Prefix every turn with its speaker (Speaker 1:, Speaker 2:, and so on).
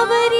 Speaker 1: அவரே